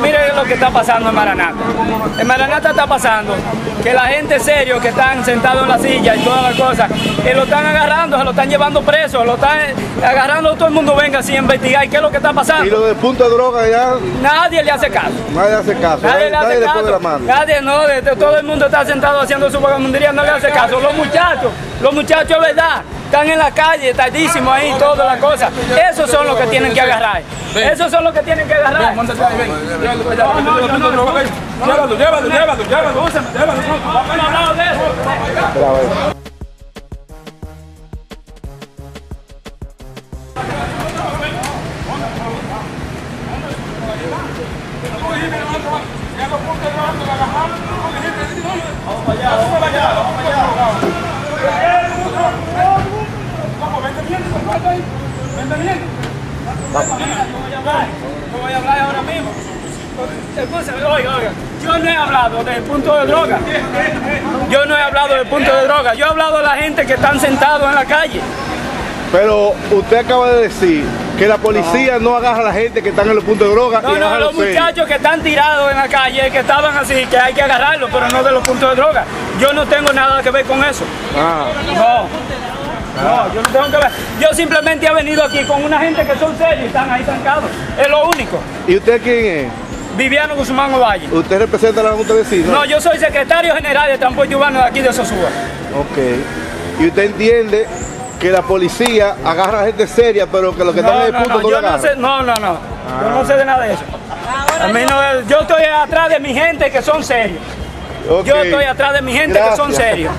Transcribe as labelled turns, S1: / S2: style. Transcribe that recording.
S1: Mire lo que está pasando en Maranata. En Maranata está pasando que la gente serio que están sentados en la silla y todas las cosas, que lo están agarrando, se lo están llevando preso, lo están agarrando, todo el mundo venga así a investigar. ¿Y qué es lo que está
S2: Y
S1: pasando?
S2: lo del punto de droga ya
S1: Nadie le hace caso.
S2: nadie hace caso.
S1: Nadie le hace
S2: le pone
S1: caso.
S2: la mano.
S1: Nadie, no, de- de- todo el mundo está sentado haciendo su vagamundería, no le hace caso. Los muchachos, los muchachos, verdad, están en la calle, tardísimo ahí, todas las cosas. Esos son los que tienen que agarrar. Esos son los que tienen que agarrar. No, no, yo no.
S3: Llévalo, llévalo, llévalo, llévalo, llévalo.
S1: Vamos a hablar de eso. No voy a hablar ahora mismo. Escúchame, oiga, oiga, yo no he hablado del punto de droga. Yo no he hablado del punto de droga. Yo he hablado de la gente que están sentados en la calle.
S2: Pero usted acaba de decir que la policía no agarra a la gente que están en los puntos de droga
S1: No,
S2: y
S1: no, los
S2: los
S1: muchachos que están tirados en la calle, que estaban así, que hay que agarrarlos, pero no de los puntos de droga. Yo no tengo nada que ver con eso.
S2: Ah,
S1: No. No, yo no tengo que ver. Yo simplemente he venido aquí con una gente que son serios y están ahí trancados. Es lo único.
S2: ¿Y usted quién es?
S1: Viviano Guzmán Ovalle.
S2: ¿Usted representa a la Junta de Vecinos?
S1: No, yo soy secretario general de transporte urbano de aquí de Sosúa.
S2: Ok. ¿Y usted entiende que la policía agarra a gente seria, pero que los que están en el punto no,
S1: yo
S2: la
S1: no
S2: agarran?
S1: sé, no, no, no. Yo no sé de nada de eso. A mí no, yo estoy atrás de mi gente que son serios. Yo estoy atrás de mi gente que son serios.